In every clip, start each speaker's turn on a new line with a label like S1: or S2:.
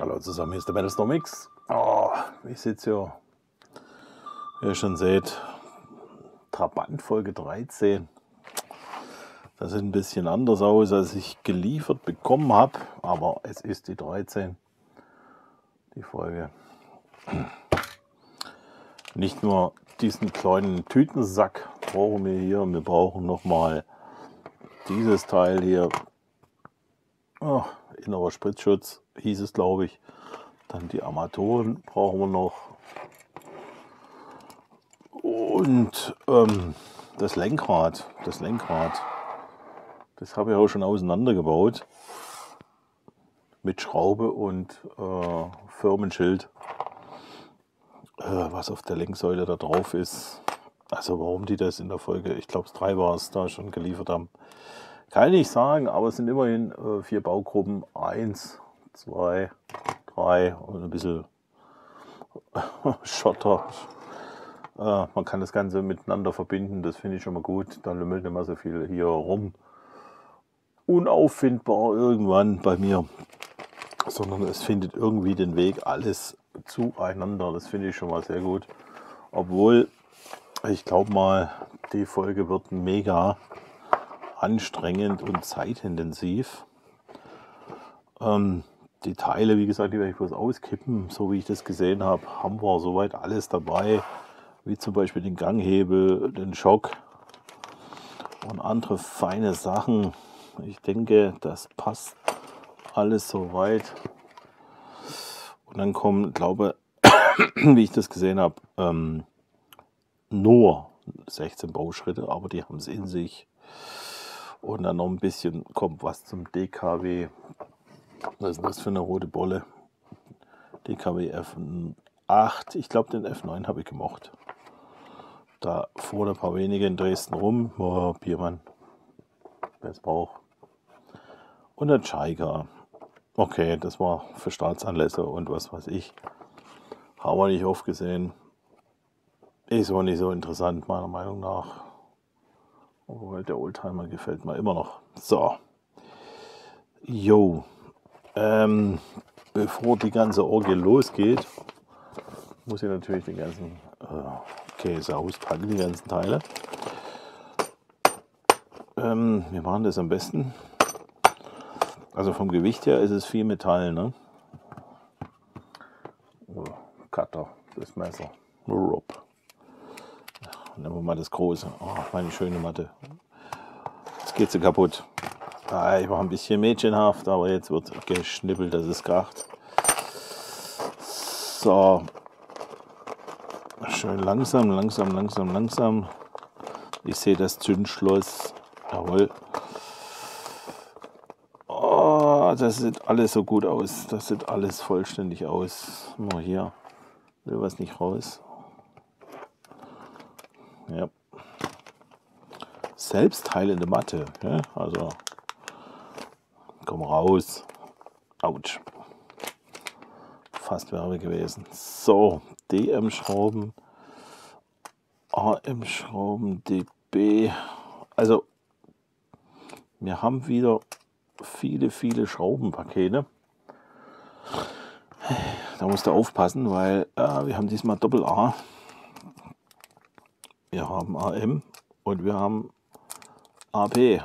S1: Hallo zusammen, hier ist der Metal Mix. Oh, ich sitze hier, wie ihr schon seht, Trabant Folge 13. Das sieht ein bisschen anders aus, als ich geliefert bekommen habe, aber es ist die 13, die Folge. Nicht nur diesen kleinen Tütensack brauchen wir hier, wir brauchen nochmal dieses Teil hier. Oh, innerer Spritzschutz hieß es, glaube ich. Dann die Armaturen brauchen wir noch. Und ähm, das Lenkrad. Das Lenkrad. Das habe ich auch schon auseinandergebaut. Mit Schraube und äh, Firmenschild. Äh, was auf der Lenksäule da drauf ist. Also warum die das in der Folge, ich glaube es drei war es, da schon geliefert haben. Kann ich sagen, aber es sind immerhin äh, vier Baugruppen. Eins, zwei, drei und ein bisschen Schotter. Äh, man kann das Ganze miteinander verbinden, das finde ich schon mal gut. Dann lümmelt nicht mehr so viel hier rum. Unauffindbar irgendwann bei mir, sondern es findet irgendwie den Weg alles zueinander. Das finde ich schon mal sehr gut. Obwohl, ich glaube mal, die Folge wird mega anstrengend und zeitintensiv. Ähm, die Teile, wie gesagt, die werde ich bloß auskippen, so wie ich das gesehen habe, haben wir soweit alles dabei, wie zum Beispiel den Ganghebel, den Schock und andere feine Sachen. Ich denke, das passt alles soweit. Und dann kommen, glaube wie ich das gesehen habe, ähm, nur 16 Bauschritte, aber die haben es in sich. Und dann noch ein bisschen kommt was zum DKW. Was ist das für eine rote Bolle? DKW F8. Ich glaube, den F9 habe ich gemocht. Da fuhren ein paar wenige in Dresden rum. Oh, Biermann. Wer es braucht. Und der Chaiga. Okay, das war für Staatsanlässe und was weiß ich. Haben wir nicht oft gesehen. Ist aber nicht so interessant, meiner Meinung nach. Obwohl der Oldtimer gefällt mir immer noch. So. Jo. Ähm, bevor die ganze Orgel losgeht, muss ich natürlich den ganzen äh, Käse auspacken, die ganzen Teile. Ähm, wir machen das am besten. Also vom Gewicht her ist es viel Metall, ne? Cutter, das Messer. Rupp. Nehmen wir mal das große. Oh, meine schöne Matte. Jetzt geht sie kaputt. Ah, ich war ein bisschen mädchenhaft, aber jetzt wird geschnippelt, das ist kracht. So. Schön langsam, langsam, langsam, langsam. Ich sehe das Zündschloss. Jawohl. Oh, das sieht alles so gut aus. Das sieht alles vollständig aus. Mal hier. Will was nicht raus. Ja. Selbstheilende Matte. Ja? Also, komm raus. Autsch. Fast Werbe gewesen. So, DM-Schrauben. AM-Schrauben, DB. Also, wir haben wieder viele, viele Schraubenpakete. Da musst du aufpassen, weil äh, wir haben diesmal Doppel A wir haben AM und wir haben AP.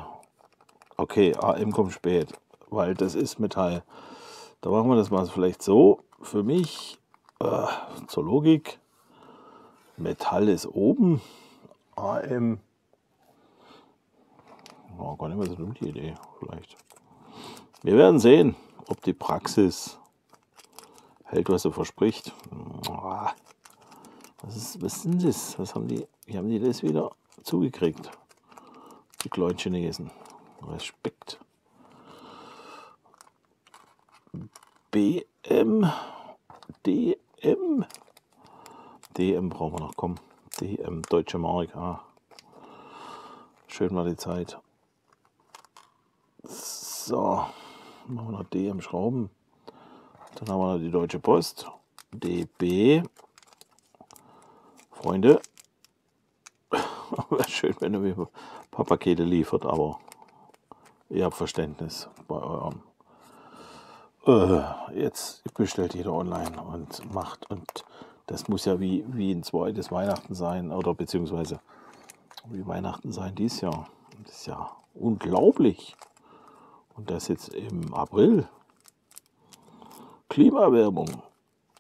S1: Okay, AM kommt spät, weil das ist Metall. Da machen wir das mal vielleicht so. Für mich äh, zur Logik, Metall ist oben, AM war gar nicht mehr so dumm die Idee, vielleicht. Wir werden sehen, ob die Praxis hält, was sie verspricht. Was, ist, was sind das? Was haben die? Wie haben die das wieder zugekriegt? Die kleinen Chinesen. Respekt. BM, DM, DM brauchen wir noch, komm. DM, Deutsche Mark. Ah. Schön war die Zeit. So, machen wir noch DM Schrauben. Dann haben wir noch die Deutsche Post. DB, Freunde, wäre schön, wenn ihr mir ein paar Pakete liefert, aber ihr habt Verständnis bei eurem Äh, jetzt bestellt jeder online und macht und das muss ja wie, wie ein zweites Weihnachten sein oder beziehungsweise wie Weihnachten sein dieses Jahr. Das ist ja unglaublich. Und das jetzt im April. Klimawerbung.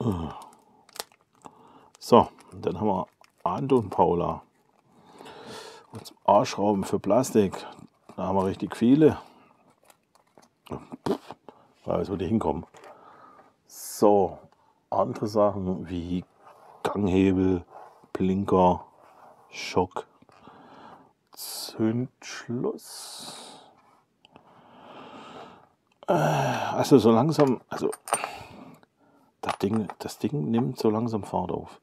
S1: Äh. So, dann haben wir Anton Paula. Und A-Schrauben für Plastik. Da haben wir richtig viele. Weiß, wo die hinkommen. So, andere Sachen wie Ganghebel, Blinker, Schock, Zündschluss. Äh, also so langsam, also das Ding, das Ding nimmt so langsam Fahrt auf.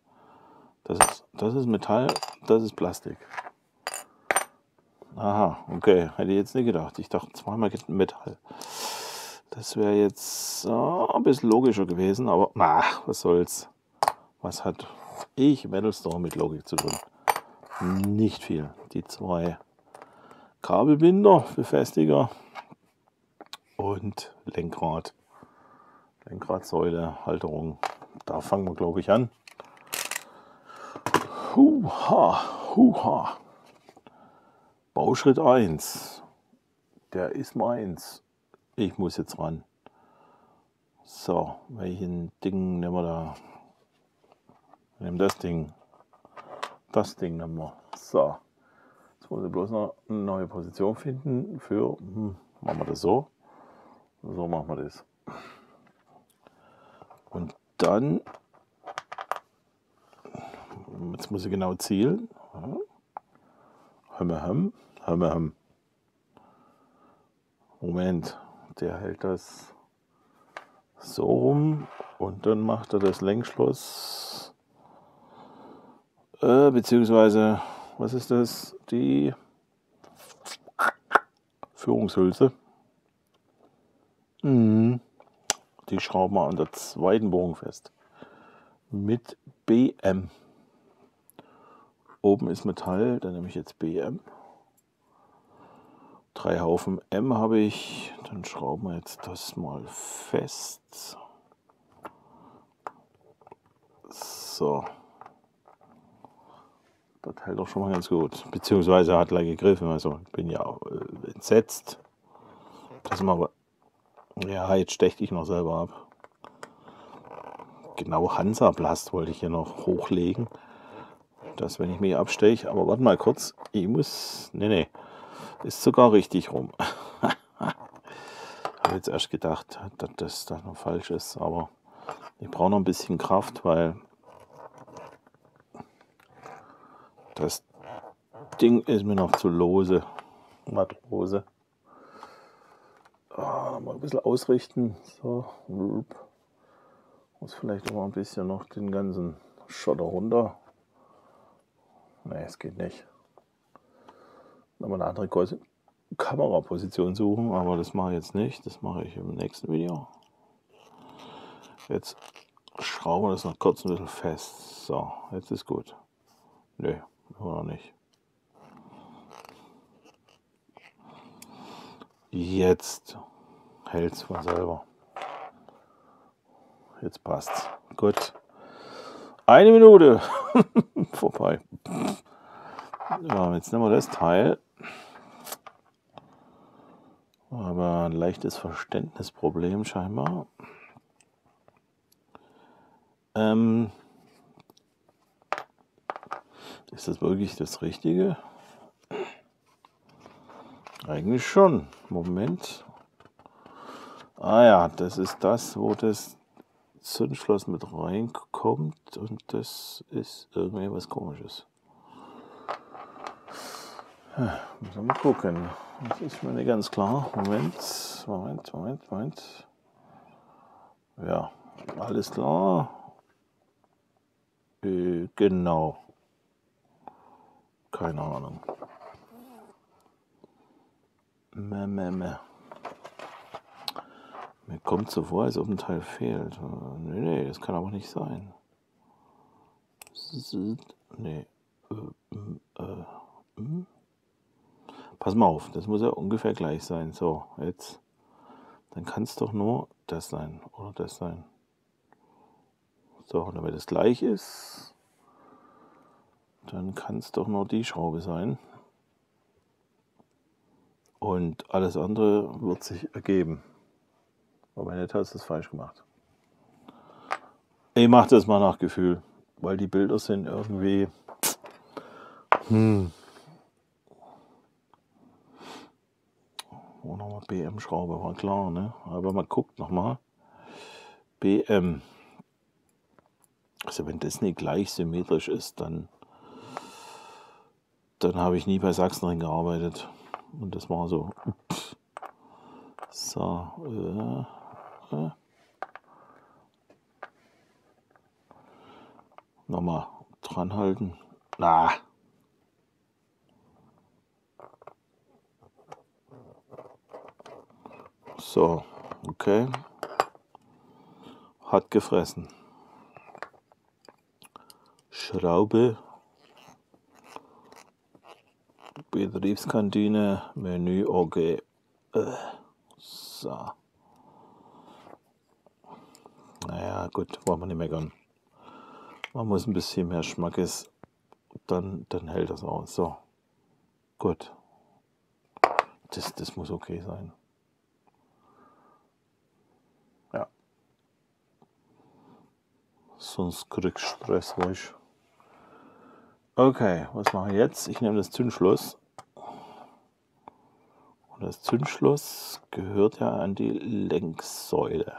S1: Das ist, das ist Metall, das ist Plastik. Aha, okay, hätte ich jetzt nicht gedacht. Ich dachte zweimal Metall. Das wäre jetzt oh, ein bisschen logischer gewesen, aber ach, was soll's. Was hat ich Metal Store mit Logik zu tun? Nicht viel. Die zwei Kabelbinder, Befestiger und Lenkrad. Lenkradsäule, Halterung. Da fangen wir, glaube ich, an. Huha, huha. Bauschritt 1. Der ist meins. Ich muss jetzt ran. So, welchen Ding nehmen wir da? Wir nehmen das Ding. Das Ding nehmen wir. So. Jetzt muss ich bloß noch eine neue Position finden für. Hm, machen wir das so. So machen wir das. Und dann. Jetzt muss ich genau zielen. Hömme, hömm, hömme, hömm. Moment, der hält das so rum und dann macht er das Lenkschloss, äh, beziehungsweise, was ist das? Die Führungshülse. Mhm. Die schrauben wir an der zweiten Bogen fest. Mit BM. Oben ist Metall, dann nehme ich jetzt BM. Drei Haufen M habe ich. Dann schrauben wir jetzt das mal fest. So. Das hält doch schon mal ganz gut. Beziehungsweise hat gleich gegriffen. Also ich bin ja äh, entsetzt. Das wir. Ja, jetzt steche ich noch selber ab. Genau Hansaplast wollte ich hier noch hochlegen. Dass wenn ich mich absteche. Aber warte mal kurz. Ich muss. Nee, nee. Ist sogar richtig rum. habe jetzt erst gedacht, dass das da noch falsch ist. Aber ich brauche noch ein bisschen Kraft, weil das Ding ist mir noch zu lose. Matrose. Ah, mal ein bisschen ausrichten. So. Muss vielleicht auch mal ein bisschen noch den ganzen Schotter runter. Ne, es geht nicht. Nochmal eine andere. Kameraposition suchen, aber das mache ich jetzt nicht. Das mache ich im nächsten Video. Jetzt schrauben wir das noch kurz ein bisschen fest. So, jetzt ist gut. Nö, noch nicht. Jetzt hält es von selber. Jetzt passt's. Gut. Eine Minute vorbei. Ja, jetzt nehmen wir das Teil aber ein leichtes Verständnisproblem scheinbar. Ähm, ist das wirklich das Richtige? Eigentlich schon. Moment. Ah ja, das ist das, wo das Zündschloss mit reinkommt und das ist irgendwie was komisches. Müssen wir mal gucken. Das ist mir nicht ganz klar. Moment, Moment, Moment, Moment. Ja, alles klar. Äh, genau. Keine Ahnung. Meh, meh, meh. Mir kommt so vor, als ob ein Teil fehlt. Nee, nee, das kann aber nicht sein. Nee. Pass mal auf, das muss ja ungefähr gleich sein. So, jetzt dann kann es doch nur das sein oder das sein. So, und damit es gleich ist, dann kann es doch nur die Schraube sein. Und alles andere wird sich ergeben. Aber nicht hast du es falsch gemacht. Ich mache das mal nach Gefühl, weil die Bilder sind irgendwie. Hm. Wo nochmal BM-Schraube war klar, ne? Aber man guckt nochmal. BM. Also wenn das nicht gleich symmetrisch ist, dann, dann habe ich nie bei Sachsenring gearbeitet. Und das war so. So. Äh, äh. Nochmal dran halten. Na. So, okay. Hat gefressen. Schraube. Betriebskantine, Menü, okay. Äh, so. Naja, gut, wollen wir nicht meckern. Man muss ein bisschen mehr Schmackes, dann, dann hält das aus. So, gut. Das, das muss okay sein. Ja. Sonst kriegst du Stress, weißt Okay, was mache ich jetzt? Ich nehme das Zündschloss. Und das Zündschloss gehört ja an die Lenksäule.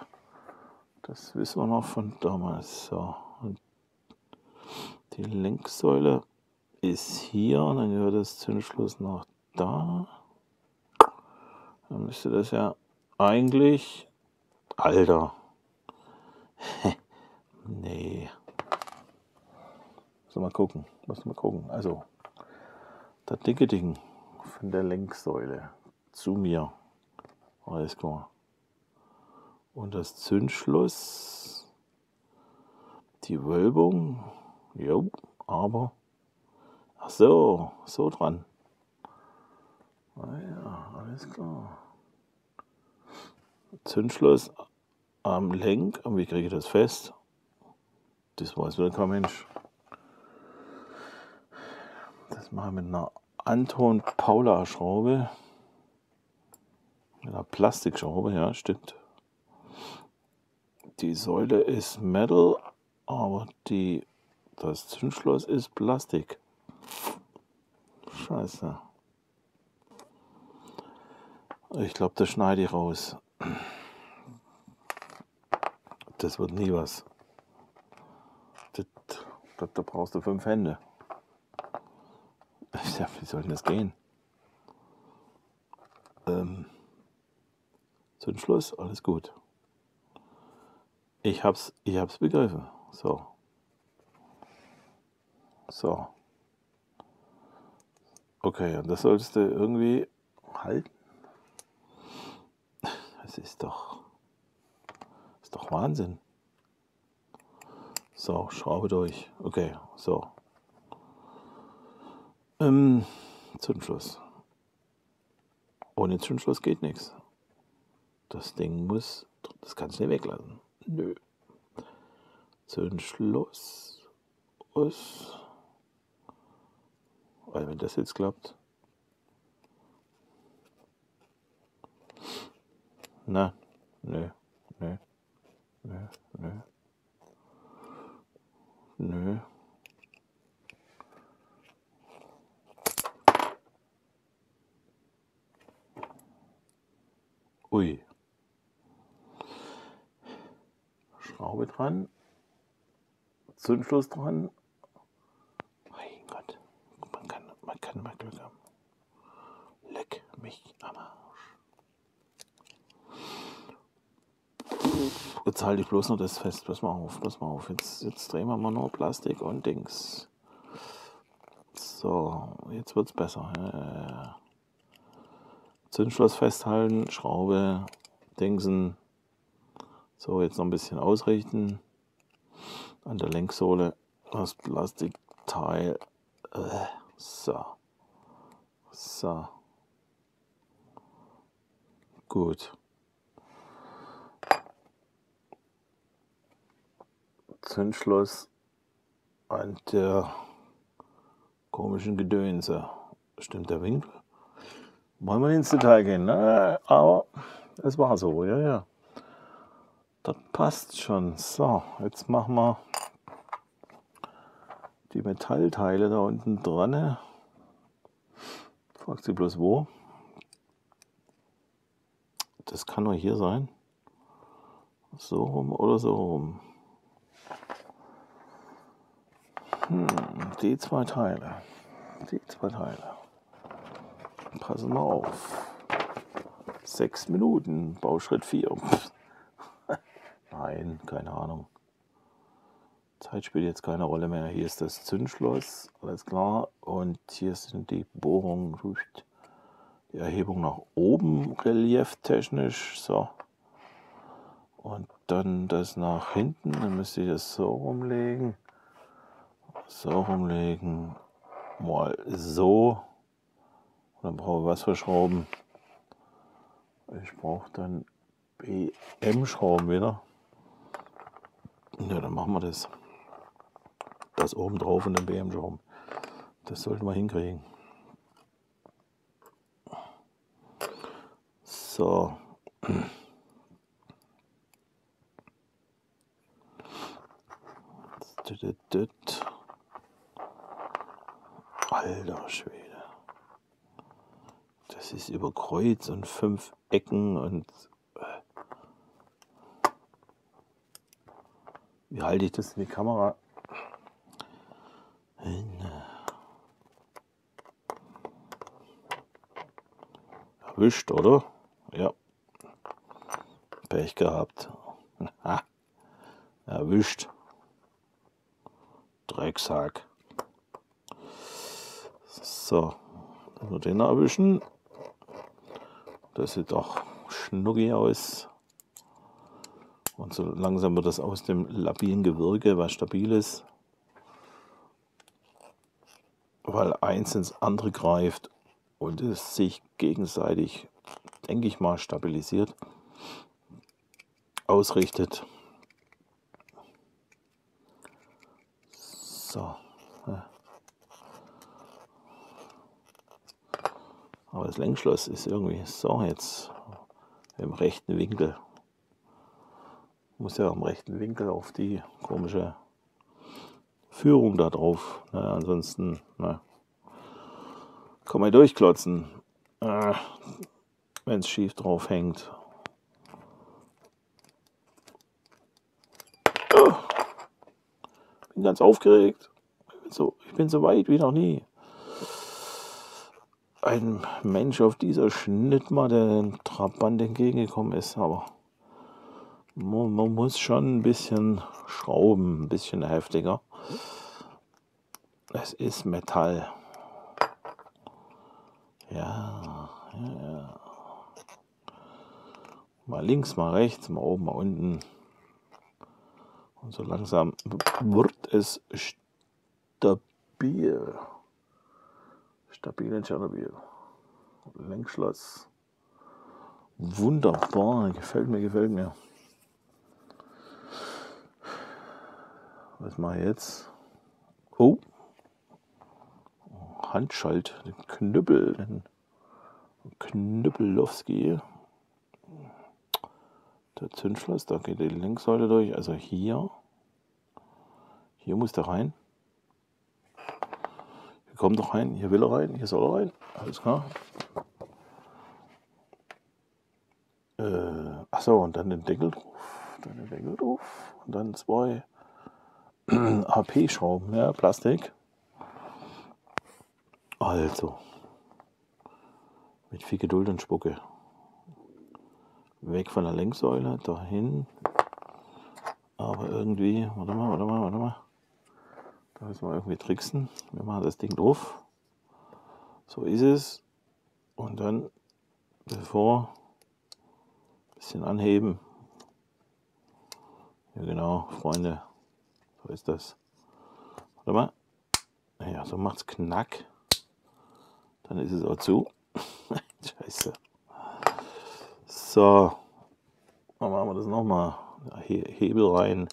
S1: Das wissen wir noch von damals. So, und die Lenksäule ist hier, dann gehört das Zündschloss noch da. Dann müsste das ja eigentlich. Alter. nee. So, mal gucken. Muss mal gucken. Also, das dicke Ding von der Lenksäule zu mir. Alles klar. Und das Zündschloss, die Wölbung, Jo, aber. Ach so, so dran. Ah ja, alles klar. Zündschloss am Lenk. Und wie kriege ich das fest? Das weiß wieder kein Mensch. Das mache ich mit einer Anton Paula Schraube. Mit einer Plastikschraube, ja, stimmt. Die Säule ist Metal, aber die das Zündschloss ist Plastik. Scheiße. Ich glaube, das schneide ich raus. Das wird nie was. Das, das, da brauchst du fünf Hände. Ja, wie soll denn das gehen? Ähm, Zündschloss, alles gut. Ich hab's, ich hab's begriffen. So. So. Okay, und das solltest du irgendwie halten. Das ist doch. Das ist doch Wahnsinn. So, Schraube durch. Okay, so. Ähm, Zündschluss. Ohne Zündschluss geht nichts. Das Ding muss. Das kannst du nicht weglassen. Nö. Zündschluss. Aus. Weil wenn das jetzt klappt. Na, nö, nö, nö, nö. Nö. Ui. Schraube dran. Zündschluss dran. kann mal Glück haben. Leck mich am Arsch. Jetzt halte ich bloß noch das fest. Pass mal auf, pass mal auf. Jetzt, jetzt drehen wir mal nur Plastik und Dings. So, jetzt wird es besser. Zündschloss festhalten, Schraube, Dingsen. So, jetzt noch ein bisschen ausrichten. An der Lenksohle das Plastikteil. So. So. Gut. Zündschluss an der komischen Gedönse. Stimmt der Winkel? Wollen wir ins Detail gehen, ne? Aber es war so, ja, ja. Das passt schon. So, jetzt machen wir die Metallteile da unten dran. Fragt sie bloß wo. Das kann nur hier sein. So rum oder so rum. Hm, die zwei Teile. Die zwei Teile. Passen wir auf. Sechs Minuten, Bauschritt 4. Nein, keine Ahnung. Zeit spielt jetzt keine Rolle mehr. Hier ist das Zündschloss, alles klar. Und hier sind die Bohrungen, die Erhebung nach oben, relieftechnisch. So. Und dann das nach hinten. Dann müsste ich das so rumlegen. So rumlegen. Mal so. Und dann brauche ich was für Schrauben. Ich brauche dann BM-Schrauben wieder. Ja, dann machen wir das. Das oben drauf und den BM-Schrauben. Das sollten wir hinkriegen. So. Alter Schwede. Das ist über Kreuz und fünf Ecken und Wie halte ich das in die Kamera? Erwischt, oder? Ja. Pech gehabt. Erwischt. Drecksack. So, wir den erwischen. Das sieht doch schnucki aus. Und so langsam wird das aus dem labilen Gewirke was Stabiles, weil eins ins andere greift und es sich gegenseitig, denke ich mal, stabilisiert, ausrichtet. So. Aber das Lenkschloss ist irgendwie so jetzt im rechten Winkel muss ja am rechten Winkel auf die komische Führung da drauf. Na, ansonsten na, kann man durchklotzen, äh, wenn es schief drauf hängt. Oh, bin ganz aufgeregt. Ich bin, so, ich bin so weit wie noch nie. Ein Mensch auf dieser Schnittmatte den Trabant entgegengekommen ist, aber man, man muss schon ein bisschen schrauben, ein bisschen heftiger. Es ist Metall. Ja, ja. Mal links, mal rechts, mal oben, mal unten. Und so langsam wird es stabil. Stabil in Tschernobyl. Lenkschloss. Wunderbar, gefällt mir, gefällt mir. Was mache ich jetzt? Oh. Handschalt, den Knüppel, den Knüppelowski. Der Zündschloss, da geht die Längssäule durch. Also hier. Hier muss der rein. Hier kommt doch rein, hier will er rein, hier soll er rein. Alles klar. Äh, achso, und dann den Deckel drauf. Dann den Deckel drauf. Und dann zwei HP-Schrauben, ja, Plastik. Also, mit viel Geduld und Spucke. Weg von der Lenksäule, dahin. Aber irgendwie, warte mal, warte mal, warte mal. Da müssen wir irgendwie tricksen. Wir machen das Ding drauf. So ist es. Und dann, bevor, bisschen anheben. Ja genau, Freunde. So ist das. Warte mal. Naja, so macht's Knack. Dann ist es auch zu. Scheiße. So. Dann machen wir das nochmal. Hebel rein.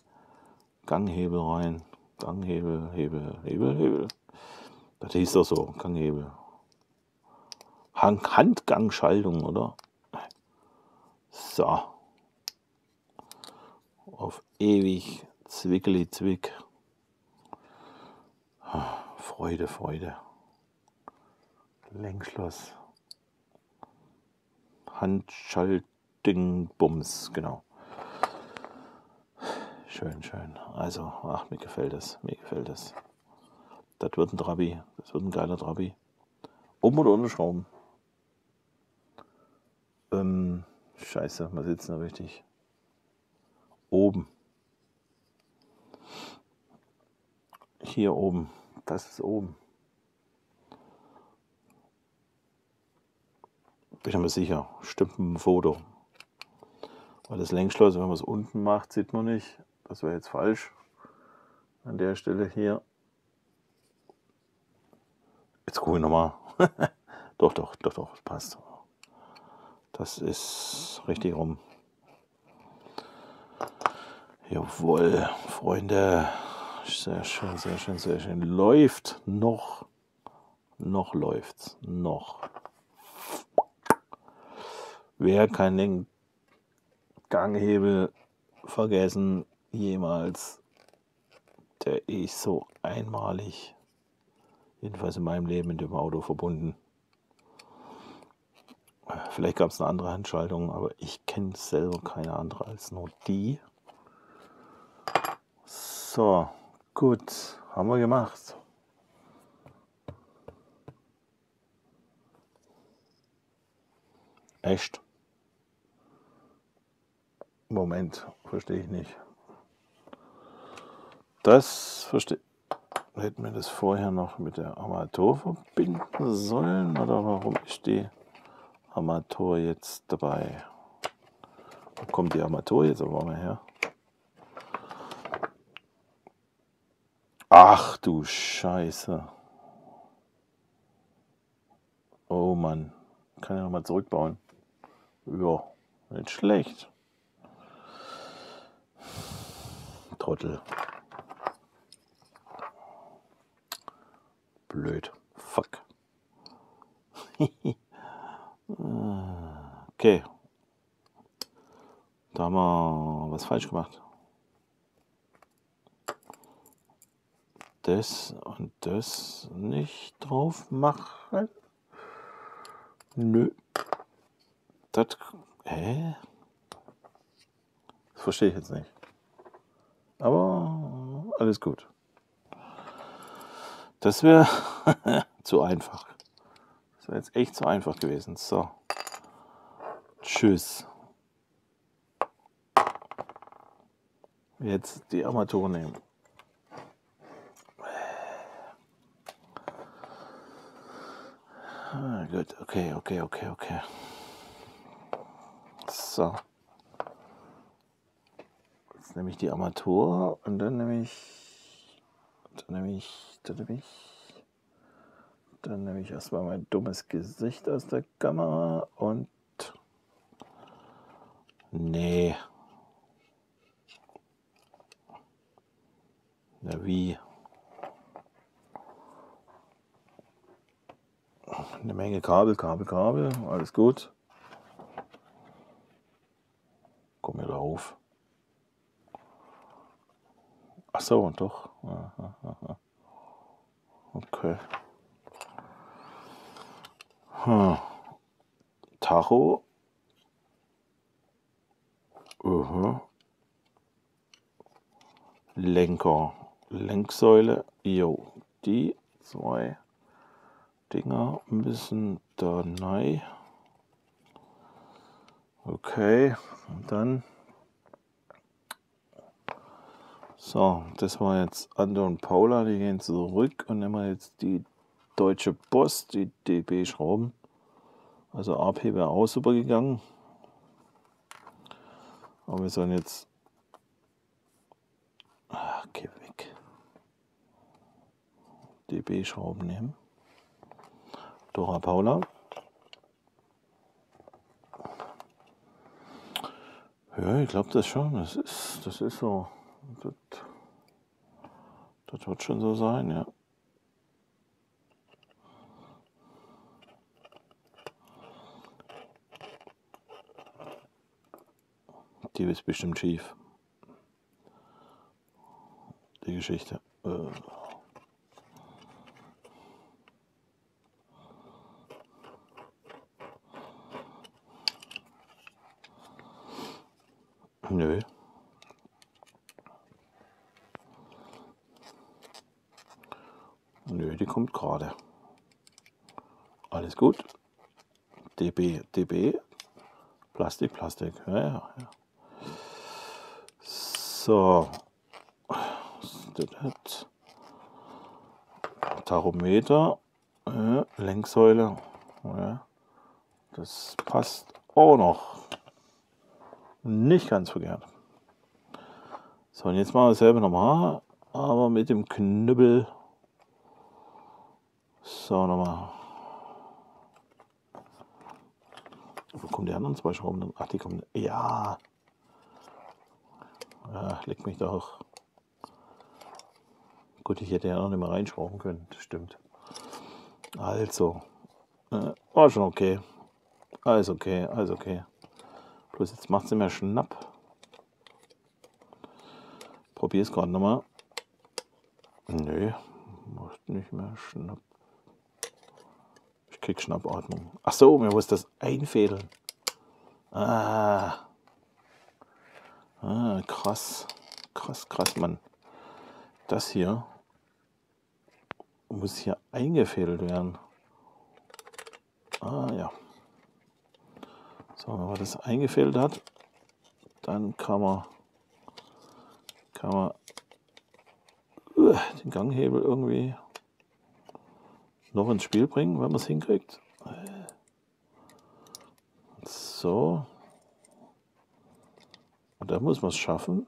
S1: Ganghebel rein. Ganghebel, Hebel, Hebel, Hebel. Das hieß doch so, Ganghebel. Handgangschaltung, oder? So. Auf ewig Zwickeli Zwick. Freude, Freude. Lenkschloss. Handschalting Bums, genau. Schön, schön. Also, ach, mir gefällt es. Mir gefällt es. Das wird ein Trabi. Das wird ein geiler Trabi. Oben oder unten Schrauben? Ähm, scheiße, mal sitzen da richtig. Oben. Hier oben. Das ist oben. Bin mir sicher. Stimmt ein Foto. Weil das Lenkschloss, wenn man es unten macht, sieht man nicht. Das wäre jetzt falsch. An der Stelle hier. Jetzt gucke ich nochmal. doch, doch, doch, doch, passt. Das ist richtig rum. Jawohl, Freunde. Sehr schön, sehr schön, sehr schön. Läuft noch. Noch läuft's. Noch. Wer keinen Ganghebel vergessen jemals, der ist so einmalig, jedenfalls in meinem Leben mit dem Auto verbunden. Vielleicht gab es eine andere Handschaltung, aber ich kenne selber keine andere als nur die. So, gut, haben wir gemacht. Echt? Moment, verstehe ich nicht. Das verstehe Hätten wir das vorher noch mit der Armatur verbinden sollen? Oder warum ist die Armatur jetzt dabei? Wo kommt die Armatur jetzt aber mal her? Ach du Scheiße. Oh Mann. Kann ich nochmal zurückbauen. Ja, nicht schlecht. Trottel. blöd. Fuck. okay. Da haben wir was falsch gemacht. Das und das nicht drauf machen. Nö. Das. Hä? Das verstehe ich jetzt nicht. Aber alles gut. Das wäre zu einfach. Das wäre jetzt echt zu einfach gewesen. So. Tschüss. Jetzt die Armatur nehmen. Ah, gut, okay, okay, okay, okay. So. Jetzt nehme ich die Armatur und dann nehme ich, dann nehme ich dann nehme ich, dann nehme ich erstmal mein dummes Gesicht aus der Kamera und nee. Na wie? Eine Menge Kabel, Kabel, Kabel, alles gut. Komm mir da auf. Ach so, doch. Aha, aha. Okay. Hm. Tacho. Uh -huh. Lenker. Lenksäule. Jo. Die zwei Dinger müssen da rein. Okay. Und dann So, das war jetzt Ando und Paula, die gehen zurück und nehmen wir jetzt die Deutsche Post, die DB-Schrauben. Also AP wäre auch super gegangen. Aber wir sollen jetzt. Ach, geh weg. DB-Schrauben nehmen. Dora Paula. Ja, ich glaube das schon. Das ist, das ist so. Das Das wird schon so sein, ja. Die ist bestimmt schief. Die Geschichte. Äh. Nö. Nö, die kommt gerade. Alles gut. DB, DB. Plastik, Plastik. Ja, ja, ja. So. Tachometer. Ja, Lenksäule. Ja. Das passt auch noch. Nicht ganz verkehrt. So, und jetzt machen wir dasselbe nochmal, aber mit dem Knüppel. So, nochmal. Wo kommen die anderen zwei Schrauben? Ach, die kommen. Ja. Ja, leg mich doch. Gut, ich hätte ja noch nicht mehr reinschrauben können. Das stimmt. Also. Äh, war schon okay. Alles okay, alles okay. Bloß jetzt macht sie mir Schnapp. Probier es gerade nochmal. Nö, macht nicht mehr Schnapp. Ich krieg Schnappatmung. Ach so, mir muss das einfädeln. Ah. Ah, krass. Krass, krass, Mann. Das hier muss hier eingefädelt werden. Ah ja. So, wenn man das eingefädelt hat, dann kann man, kann man uh, den Ganghebel irgendwie noch ins Spiel bringen, wenn man es hinkriegt. So. Und da muss man es schaffen,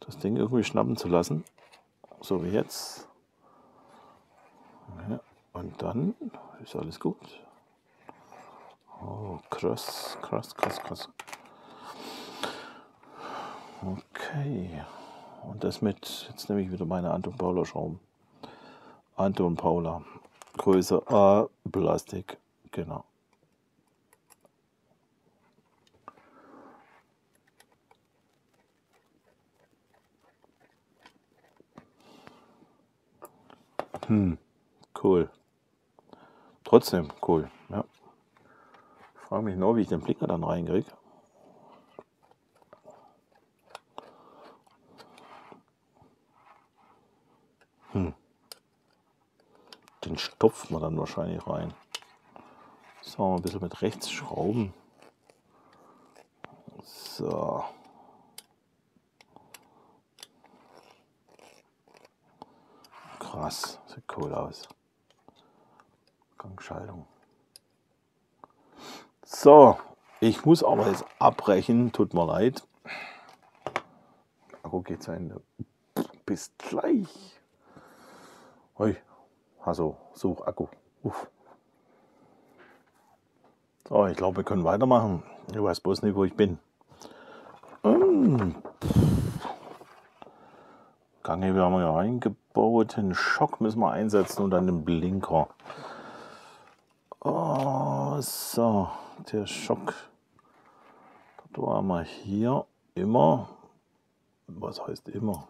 S1: das Ding irgendwie schnappen zu lassen. So wie jetzt. Und dann ist alles gut. Oh, krass, krass, krass, krass. Okay. Und das mit, jetzt nehme ich wieder meine Anton Paula Schrauben. Anton Paula. Größe A, Plastik. Genau. Hm, cool. Trotzdem cool, ja. Ich frage mich nur, wie ich den Blinker dann reinkriege. Hm. Den stopft man dann wahrscheinlich rein. So, ein bisschen mit rechts schrauben. So. Krass, sieht cool aus. Gangschaltung. So, ich muss aber jetzt abbrechen, tut mir leid. Akku geht zu Ende. Bis gleich. Hoi, also such Akku. Uff. So, ich glaube, wir können weitermachen. Ich weiß bloß nicht, wo ich bin. Hm. Ganghebel haben wir ja eingebaut. Den Schock müssen wir einsetzen und dann den Blinker. So, der Schock. Da waren wir hier immer. Was heißt immer?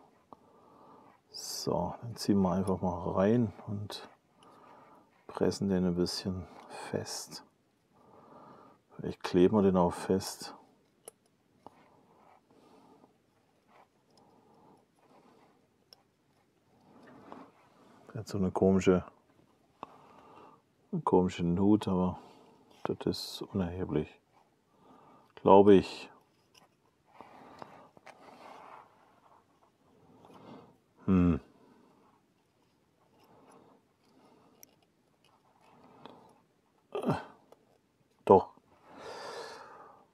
S1: So, dann ziehen wir einfach mal rein und pressen den ein bisschen fest. Vielleicht kleben wir den auch fest. hat so eine komische, eine komische Nut, aber das ist unerheblich. Glaube ich. Hm. Doch.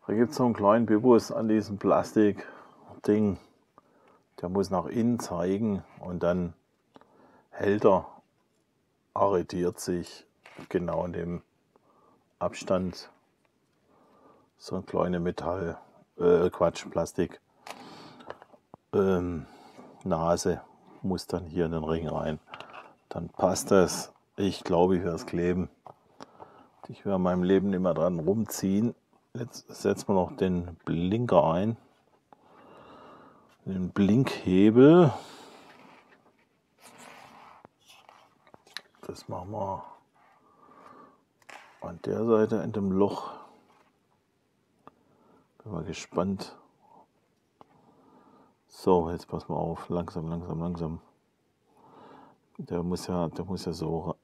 S1: Da gibt es so einen kleinen Bibus an diesem Plastik-Ding. Der muss nach innen zeigen und dann Hälter arretiert sich genau in dem Abstand so ein kleine Metall, äh, Quatsch, Plastik ähm, Nase muss dann hier in den Ring rein. Dann passt das. Ich glaube, ich werde es kleben. Ich werde meinem Leben immer dran rumziehen. Jetzt setzen wir noch den Blinker ein. Den Blinkhebel. Das machen wir an der Seite in dem Loch. Bin mal gespannt. So, jetzt pass mal auf. Langsam, langsam, langsam. Der muss ja, der muss ja so.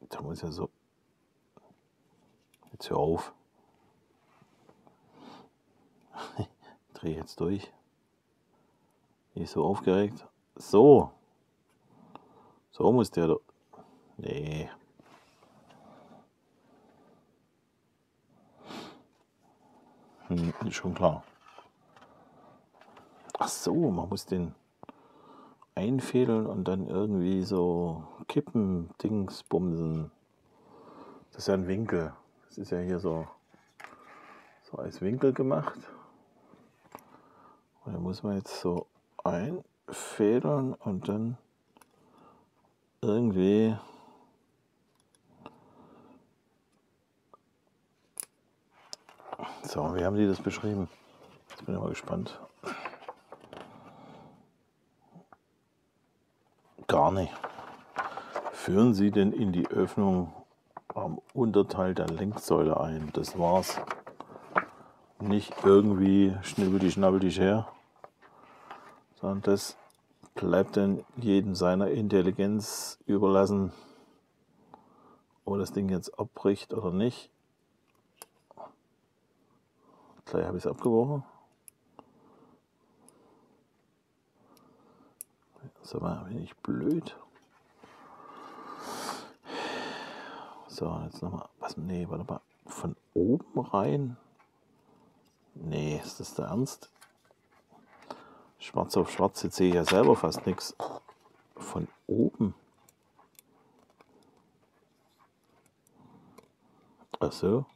S1: Der muss ja so. Jetzt hör auf. Dreh jetzt durch. Nicht so aufgeregt. So. So muss der. doch. Nee. Hm, ist schon klar. Ach so, man muss den einfädeln und dann irgendwie so kippen, Dings, bumsen. Das ist ja ein Winkel. Das ist ja hier so, so als Winkel gemacht. Und dann muss man jetzt so einfädeln und dann irgendwie So, wie haben die das beschrieben? Jetzt bin ich mal gespannt. Gar nicht. Führen Sie denn in die Öffnung am Unterteil der Lenksäule ein. Das war's. Nicht irgendwie schnibbel schnabbeldig her, sondern das bleibt dann jedem seiner Intelligenz überlassen, ob das Ding jetzt abbricht oder nicht. Gleich habe ich es abgebrochen. Sag mal, bin ich blöd? So, jetzt nochmal. Was? Nee, warte mal. Von oben rein? Nee, ist das der Ernst? Schwarz auf schwarz, jetzt sehe ich ja selber fast nichts. Von oben? Ach so.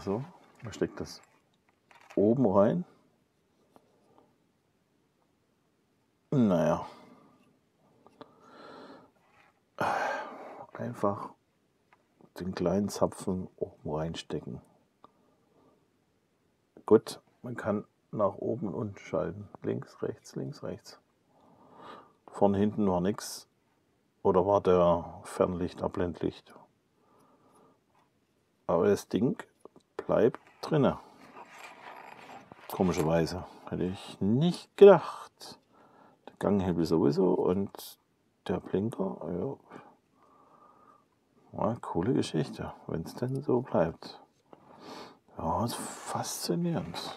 S1: Ach so, da steckt das oben rein. Naja. Einfach den kleinen Zapfen oben reinstecken. Gut, man kann nach oben und unten schalten. Links, rechts, links, rechts. Von hinten war nichts. Oder war der Fernlicht, Abblendlicht. Aber das Ding bleibt drinne. Komischerweise. Hätte ich nicht gedacht. Der Ganghebel sowieso und der Blinker, ja. ja coole Geschichte, wenn es denn so bleibt. Ja, ist faszinierend.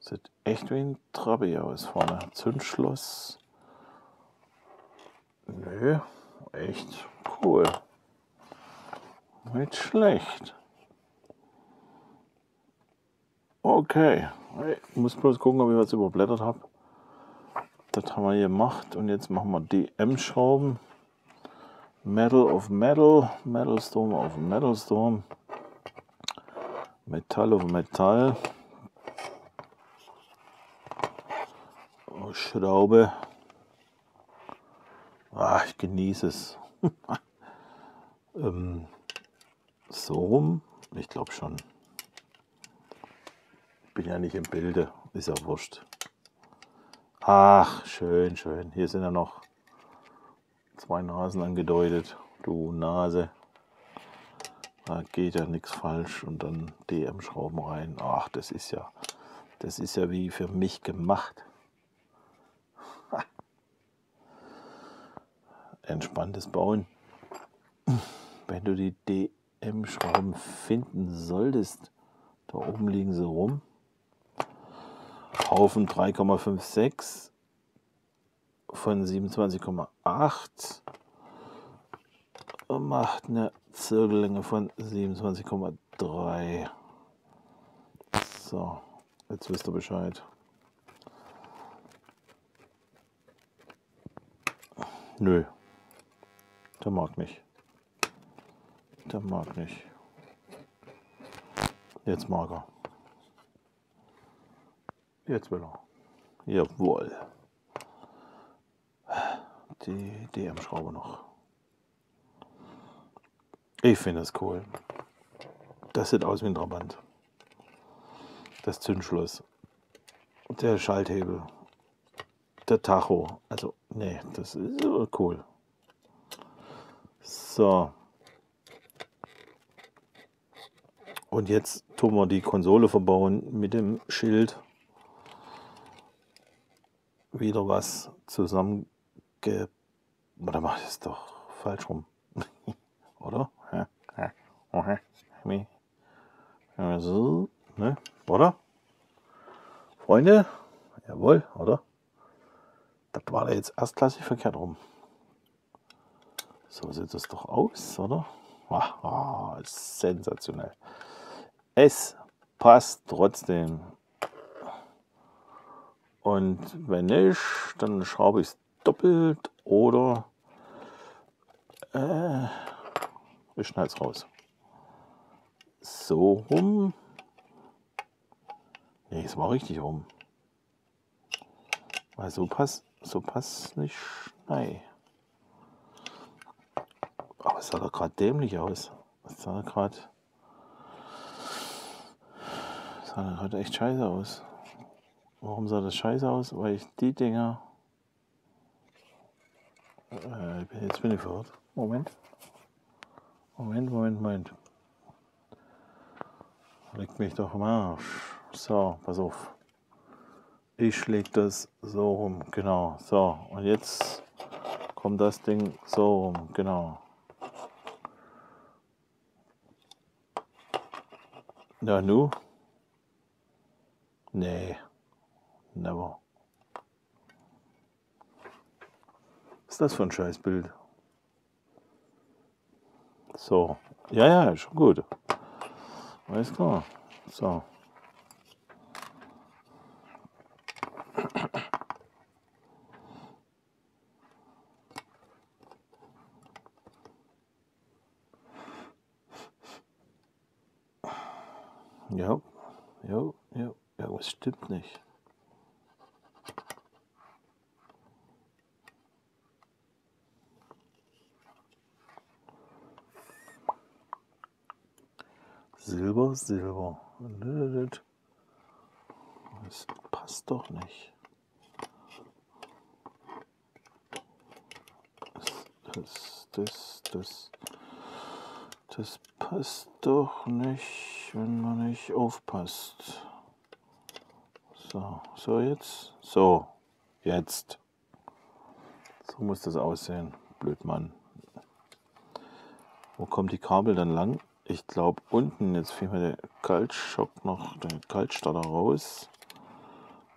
S1: Sieht echt wie ein Trabi aus vorne. Zündschloss. Nö, echt cool. Nicht schlecht. Okay, ich muss bloß gucken, ob ich was überblättert habe. Das haben wir gemacht und jetzt machen wir DM-Schrauben. Metal auf Metal, Metal Storm auf Metal Storm, Metall auf Metall. Schraube. Ah, ich genieße es. ähm, so rum, ich glaube schon bin ja nicht im Bilde, ist ja wurscht. Ach, schön, schön. Hier sind ja noch zwei Nasen angedeutet. Du Nase. Da geht ja nichts falsch. Und dann DM-Schrauben rein. Ach, das ist ja, das ist ja wie für mich gemacht. Entspanntes Bauen. Wenn du die DM-Schrauben finden solltest, da oben liegen sie rum. Haufen 3,56 von 27,8 macht eine Zirkellänge von 27,3. So, jetzt wisst ihr Bescheid. Nö, der mag nicht. Der mag nicht. Jetzt mag er. Jetzt will er. Jawohl. Die DM-Schraube noch. Ich finde das cool. Das sieht aus wie ein Trabant. Das Zündschloss. Der Schalthebel. Der Tacho. Also, nee, das ist cool. So. Und jetzt tun wir die Konsole verbauen mit dem Schild. Wieder was zusammenge... Warte mal, das ist doch falsch rum. Oder? So, ne? Oder? Freunde? Jawohl, oder? Das war da jetzt erstklassig verkehrt rum. So sieht das doch aus, oder? Ah, ah, sensationell. Es passt trotzdem. Und wenn nicht, dann schraube ich es doppelt oder äh, ich schneide es raus. So rum. Nee, es war richtig rum. Weil so passt, so passt nicht Schnei. Aber es sah doch gerade dämlich aus. Es sah gerade. sah gerade echt scheiße aus. Warum sah das scheiße aus? Weil ich die Dinger. Äh, jetzt bin ich verwirrt. Moment. Moment, Moment, Moment. Leg mich doch am Arsch. So, pass auf. Ich leg das so rum, genau. So, und jetzt kommt das Ding so rum, genau. Ja, nu? Nee, never. Was ist das für ein Scheißbild? So, ja, ja, schon gut. Alles klar. So. Ja, ja, ja, ja, was stimmt nicht. Silber, Silber. Das passt doch nicht. Das, das, das, das passt doch nicht, wenn man nicht aufpasst. So, so jetzt. So, jetzt. So muss das aussehen. Blöd Mann. Wo kommt die Kabel dann lang? Ich glaube unten, jetzt fiel mir der Kaltschock noch, der Kaltstarter raus.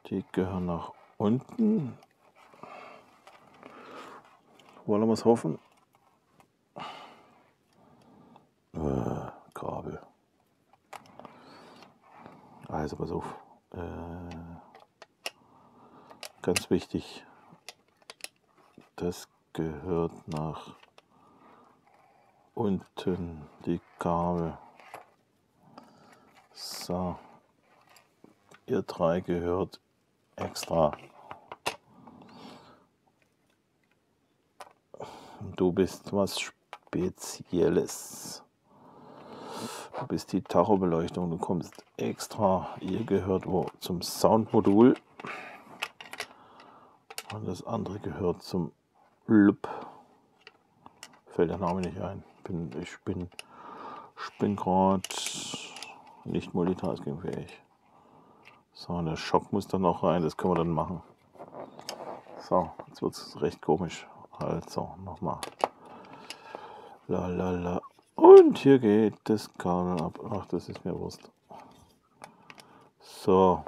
S1: Die gehören nach unten. Wollen wir es hoffen? Äh, Kabel. Also pass auf. Äh, ganz wichtig. Das gehört nach unten die Kabel. So, ihr drei gehört extra. Du bist was Spezielles. Du bist die Tachobeleuchtung. Du kommst extra. Ihr gehört wo zum Soundmodul. Und das andere gehört zum Lup. Fällt der Name nicht ein bin, ich bin, ich bin gerade nicht multitaskingfähig. So, der Schock muss dann noch rein, das können wir dann machen. So, jetzt wird es recht komisch. Also, nochmal. La la la. Und hier geht das Kabel ab. Ach, das ist mir Wurst. So.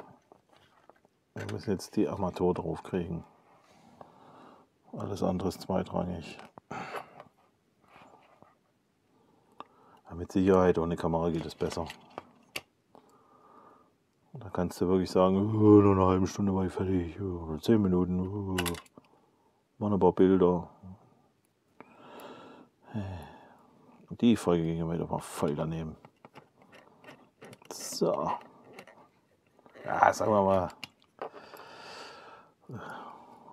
S1: Wir müssen jetzt die Armatur drauf kriegen. Alles andere ist zweitrangig. Mit Sicherheit ohne Kamera geht es besser. Und da kannst du wirklich sagen, oh, nur eine halbe Stunde war ich fertig, oh, zehn Minuten, oh, machen ein paar Bilder. Die Folge ging wieder mal voll daneben. So. Ja, sagen wir mal,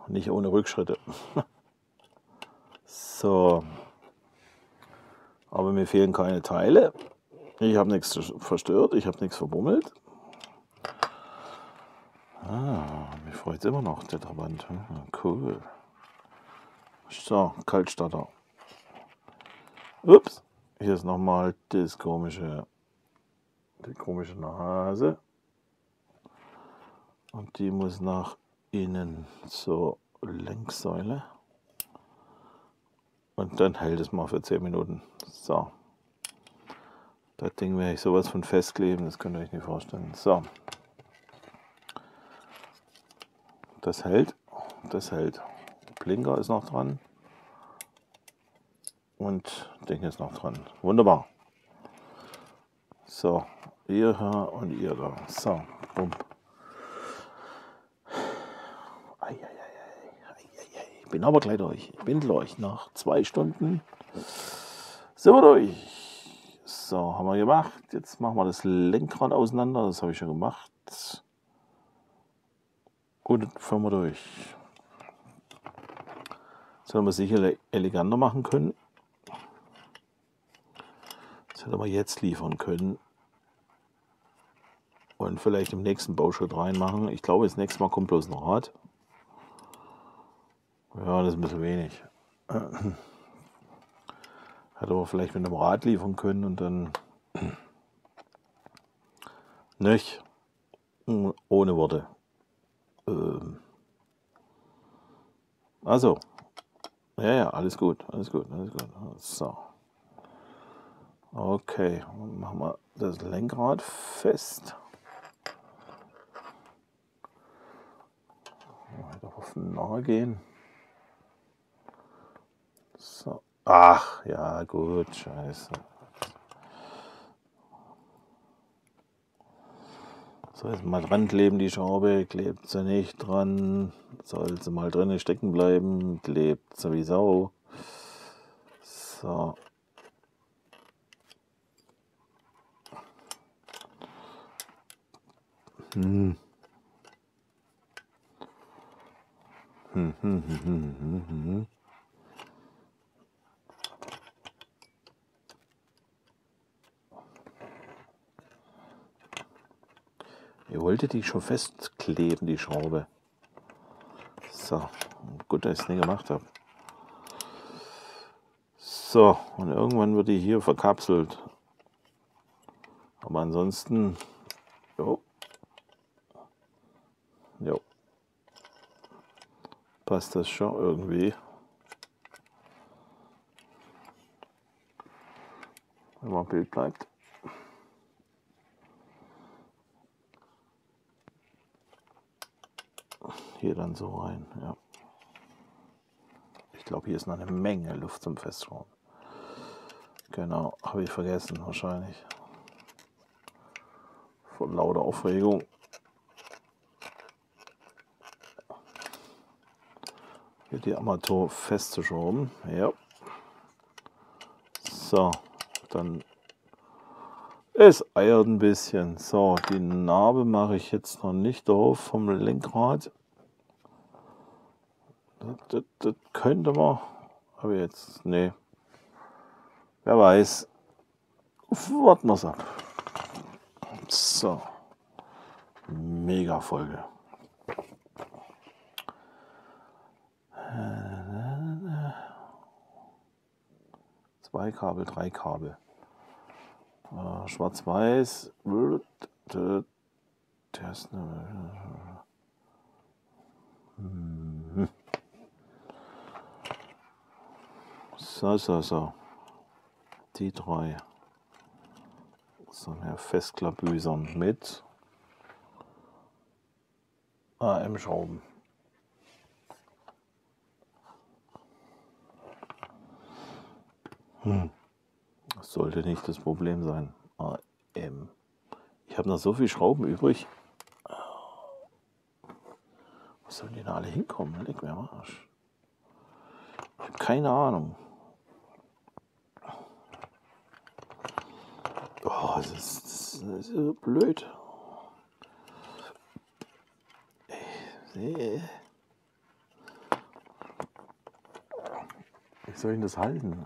S1: nicht ohne Rückschritte. so. Aber mir fehlen keine Teile. Ich habe nichts verstört, ich habe nichts verbummelt. Ah, mir freut immer noch, der Trabant. Ah, cool. So, Kaltstarter. Ups, hier ist nochmal das komische, die komische Nase. Und die muss nach innen zur Lenksäule. Und dann hält es mal für 10 Minuten. So. Das Ding werde ich sowas von festkleben, das könnt ihr euch nicht vorstellen. So. Das hält. Das hält. Blinker ist noch dran. Und Ding ist noch dran. Wunderbar. So, ihr da und ihr da. So, bumm. Bin aber gleich durch. Ich bin durch. Nach zwei Stunden sind wir durch. So, haben wir gemacht. Jetzt machen wir das Lenkrad auseinander. Das habe ich schon gemacht. Und fahren wir durch. Das hätten wir sicher eleganter machen können. Das hätte man jetzt liefern können. Und vielleicht im nächsten Bauschritt reinmachen. Ich glaube, das nächste Mal kommt bloß ein Rad. Ja, das ist ein bisschen wenig. Hätte aber vielleicht mit einem Rad liefern können und dann nicht ohne Worte. Ähm. Also, ja, ja, alles gut, alles gut, alles gut. So. Okay, machen wir das Lenkrad fest. Weiter auf nahe gehen. So. Ach, ja, gut, scheiße. So, jetzt mal dran kleben, die Schraube, klebt sie nicht dran. Soll sie mal drinnen stecken bleiben, klebt sie wie Sau. So. Hm. Hm, hm, hm, hm, hm, hm. Ihr wolltet die schon festkleben, die Schraube. So, gut, dass ich es nicht gemacht habe. So, und irgendwann wird die hier verkapselt. Aber ansonsten, jo, jo, passt das schon irgendwie. Wenn man Bild bleibt. Hier dann so rein. Ja. Ich glaube, hier ist noch eine Menge Luft zum Festschrauben. Genau, habe ich vergessen wahrscheinlich. Von lauter Aufregung. Hier die Armatur festzuschrauben. Ja. So, dann es eiert ein bisschen. So, die Narbe mache ich jetzt noch nicht drauf vom Lenkrad. Das, das könnte man, aber jetzt, nee. Wer weiß. Warten wir es ab. So. Mega Folge. Zwei Kabel, drei Kabel. Äh, Schwarz-Weiß. Der ist eine. Hm. So, so, so. Die drei. So eine Festklabüsern mit AM-Schrauben. Hm. Das sollte nicht das Problem sein. AM. Ich habe noch so viele Schrauben übrig. Wo sollen die denn alle hinkommen? Leg mir am Arsch. Ich habe keine Ahnung. Oh, das ist, das ist so blöd. Wie soll ich das halten?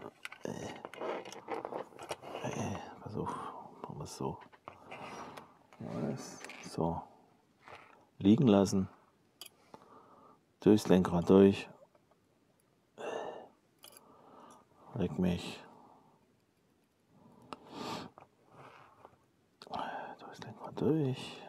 S1: Pass auf, machen wir es so. So. Liegen lassen. Durchs Lenkrad durch. Leg mich. Durchs Lenkrad durch.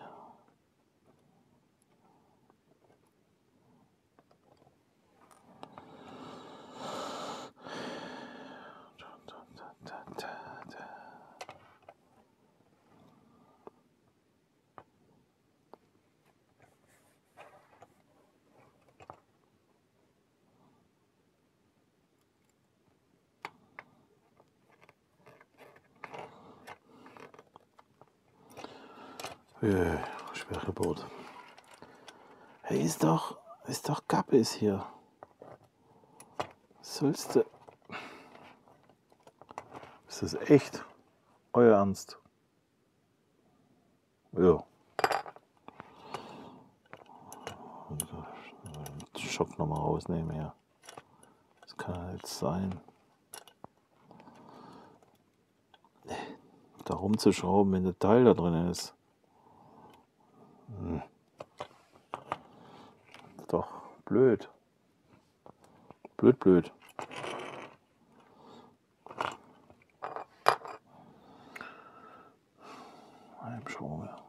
S1: Ja, schwer gebaut. Hey, ist doch, ist doch Gappes hier. sollst du. Ist das echt? Euer Ernst? Ja. Schock nochmal rausnehmen, ja. Das kann jetzt sein. Da rumzuschrauben, wenn der Teil da drin ist. Hm. Doch blöd. Blöd, blöd. Heimschraube.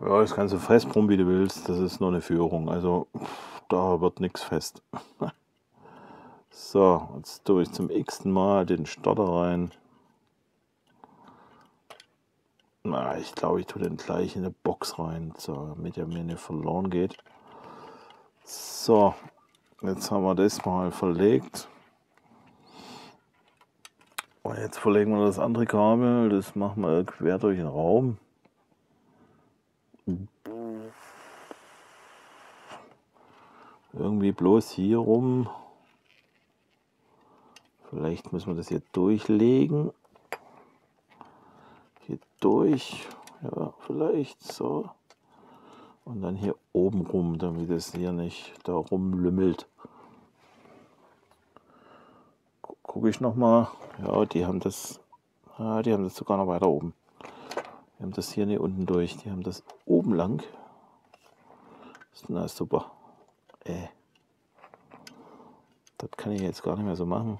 S1: Ja, das kannst du wie du willst. Das ist nur eine Führung. Also da wird nichts fest. so, jetzt tue ich zum x-ten Mal den Starter rein. Na, ich glaube, ich tue den gleich in eine Box rein, so, damit er mir nicht verloren geht. So, jetzt haben wir das mal verlegt. Und jetzt verlegen wir das andere Kabel. Das machen wir quer durch den Raum. Irgendwie bloß hier rum. Vielleicht müssen wir das hier durchlegen. Hier durch. Ja, vielleicht so. Und dann hier oben rum, damit es hier nicht da rumlümmelt. Gucke ich nochmal. Ja, die haben das. Ja, die haben das sogar noch weiter oben. Wir haben das hier nicht unten durch. Die haben das oben lang. Na super. Äh. Das kann ich jetzt gar nicht mehr so machen.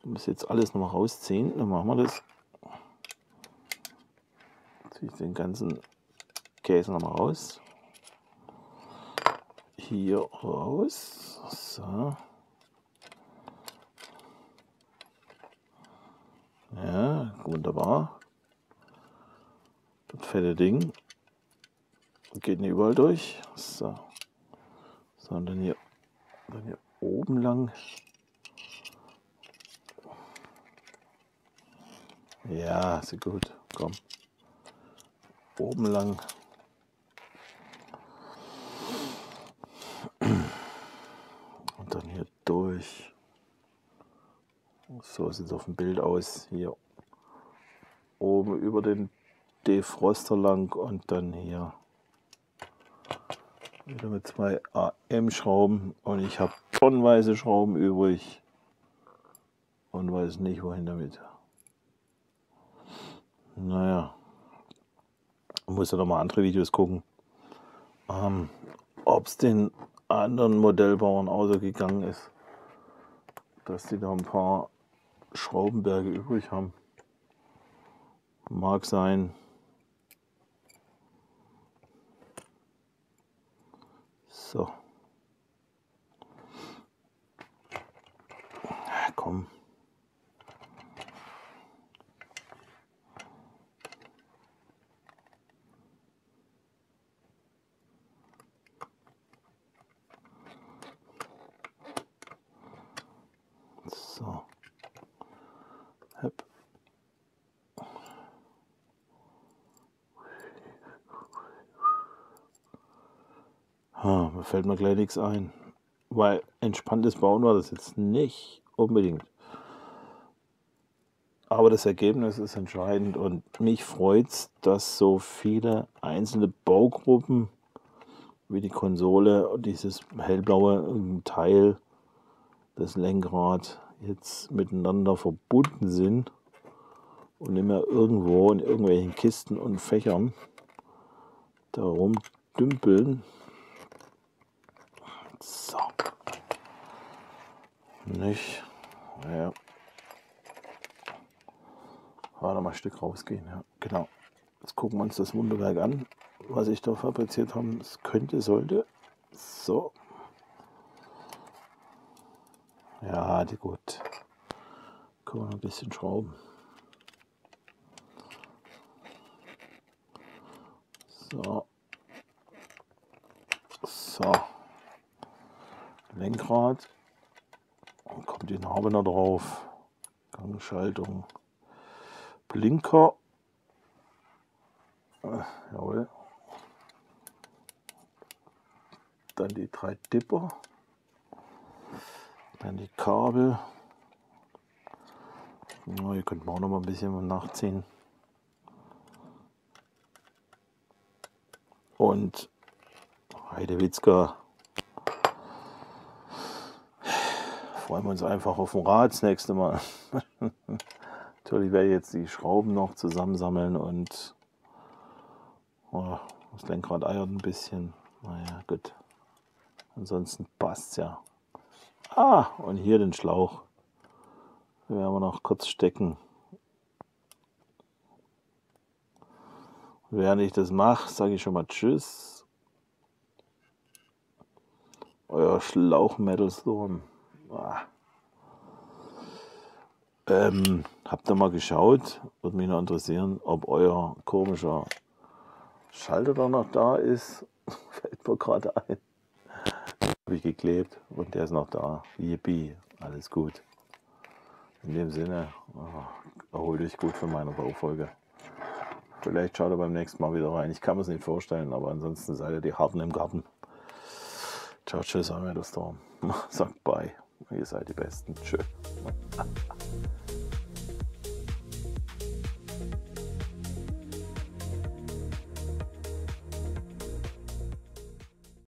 S1: Ich muss jetzt alles nochmal rausziehen. Dann machen wir das. Ziehe ich den ganzen Käse nochmal raus. Hier raus. So. Ja, wunderbar. Das fette Ding geht nicht überall durch. So. Sondern hier, dann hier oben lang. Ja, sehr gut. Komm. Oben lang. Und dann hier durch. So sieht es auf dem Bild aus. Hier oben über den Defroster lang und dann hier wieder mit zwei AM-Schrauben und ich habe tonnenweise Schrauben übrig und weiß nicht wohin damit. Naja, muss ja noch mal andere Videos gucken, ähm, ob es den anderen Modellbauern auch so gegangen ist, dass die da ein paar Schraubenberge übrig haben. Mag sein. So. Ja, komm. So. Hep. Ha, mir fällt mir gleich nichts ein. Weil entspanntes Bauen war das jetzt nicht unbedingt. Aber das Ergebnis ist entscheidend und mich freut es, dass so viele einzelne Baugruppen wie die Konsole und dieses hellblaue Teil, das Lenkrad, jetzt miteinander verbunden sind und mehr irgendwo in irgendwelchen Kisten und Fächern darum dümpeln. So. Nicht. Ja. Warte mal ein Stück rausgehen. Ja, genau. Jetzt gucken wir uns das Wunderwerk an, was ich da fabriziert habe. Es könnte, sollte. So. Ja, die gut. Können wir noch ein bisschen schrauben. So. So. Lenkrad. Dann kommt die Narbe noch drauf. Gangschaltung. Blinker. Äh, jawohl. Dann die drei Dipper. Dann die Kabel. Ja, hier könnte man auch noch mal ein bisschen nachziehen. Und Heidewitzka. Freuen wir uns einfach auf dem Rad das nächste Mal. Natürlich werde ich jetzt die Schrauben noch zusammensammeln und oh, das Lenkrad eiert ein bisschen. Naja, gut. Ansonsten passt ja. Ah, und hier den Schlauch. Den werden wir noch kurz stecken. Während ich das mache, sage ich schon mal Tschüss. Euer Schlauch Metal Storm. Ähm, habt ihr mal geschaut? Würde mich noch interessieren, ob euer komischer Schalter da noch da ist. Fällt mir gerade ein. Habe ich geklebt und der ist noch da. Yippie, alles gut. In dem Sinne, oh, erholt euch gut von meiner Baufolge. Vielleicht schaut ihr beim nächsten Mal wieder rein. Ich kann mir es nicht vorstellen, aber ansonsten seid ihr die Harten im Garten. Ciao, tschüss, euer Storm. Sagt bye. Ihr seid die Besten. Tschüss.